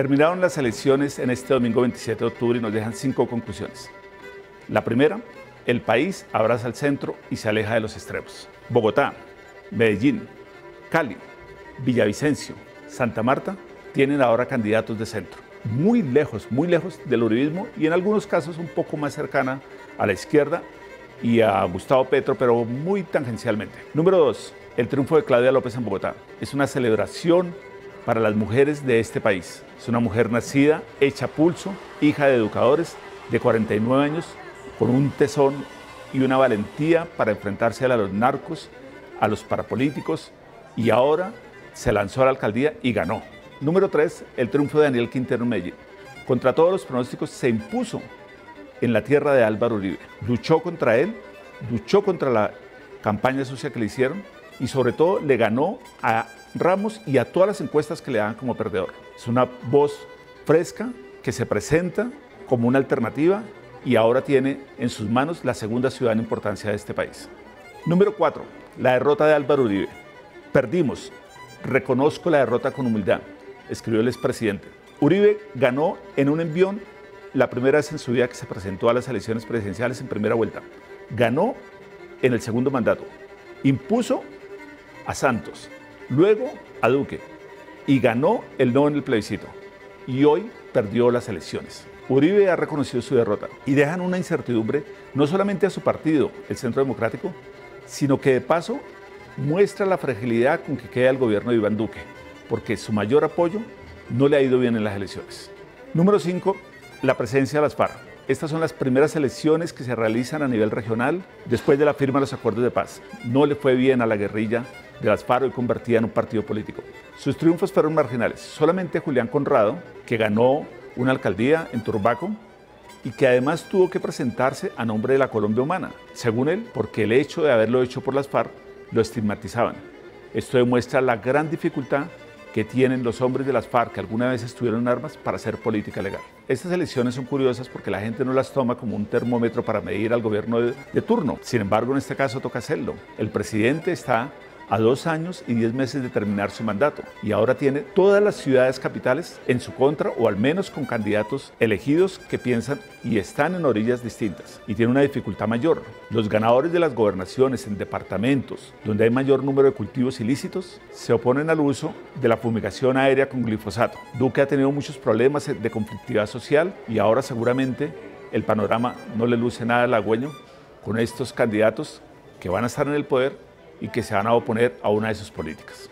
Terminaron las elecciones en este domingo 27 de octubre y nos dejan cinco conclusiones. La primera, el país abraza el centro y se aleja de los extremos. Bogotá, Medellín, Cali, Villavicencio, Santa Marta tienen ahora candidatos de centro, muy lejos, muy lejos del uribismo y en algunos casos un poco más cercana a la izquierda y a Gustavo Petro, pero muy tangencialmente. Número dos, el triunfo de Claudia López en Bogotá. Es una celebración para las mujeres de este país. Es una mujer nacida, hecha pulso, hija de educadores de 49 años, con un tesón y una valentía para enfrentarse a los narcos, a los parapolíticos y ahora se lanzó a la alcaldía y ganó. Número 3, el triunfo de Daniel Quintero Medellín. Contra todos los pronósticos se impuso en la tierra de Álvaro Uribe. Luchó contra él, luchó contra la campaña sucia que le hicieron y sobre todo le ganó a Ramos y a todas las encuestas que le dan como perdedor. Es una voz fresca que se presenta como una alternativa y ahora tiene en sus manos la segunda ciudad en importancia de este país. Número 4. La derrota de Álvaro Uribe. Perdimos. Reconozco la derrota con humildad, escribió el expresidente. Uribe ganó en un envión la primera vez en su vida que se presentó a las elecciones presidenciales en primera vuelta. Ganó en el segundo mandato. Impuso a Santos, luego a Duque y ganó el no en el plebiscito. Y hoy perdió las elecciones. Uribe ha reconocido su derrota y dejan una incertidumbre no solamente a su partido, el Centro Democrático, sino que de paso muestra la fragilidad con que queda el gobierno de Iván Duque, porque su mayor apoyo no le ha ido bien en las elecciones. Número 5. La presencia de las FARC. Estas son las primeras elecciones que se realizan a nivel regional después de la firma de los acuerdos de paz. No le fue bien a la guerrilla de las FARC y convertida en un partido político. Sus triunfos fueron marginales. Solamente Julián Conrado, que ganó una alcaldía en Turbaco y que además tuvo que presentarse a nombre de la Colombia Humana, según él, porque el hecho de haberlo hecho por las FARC lo estigmatizaban. Esto demuestra la gran dificultad que tienen los hombres de las FARC que alguna vez estuvieron armas para hacer política legal. Estas elecciones son curiosas porque la gente no las toma como un termómetro para medir al gobierno de, de turno. Sin embargo, en este caso toca hacerlo. El presidente está a dos años y diez meses de terminar su mandato y ahora tiene todas las ciudades capitales en su contra o al menos con candidatos elegidos que piensan y están en orillas distintas y tiene una dificultad mayor. Los ganadores de las gobernaciones en departamentos donde hay mayor número de cultivos ilícitos se oponen al uso de la fumigación aérea con glifosato. Duque ha tenido muchos problemas de conflictividad social y ahora seguramente el panorama no le luce nada halagüeño con estos candidatos que van a estar en el poder y que se van a oponer a una de sus políticas.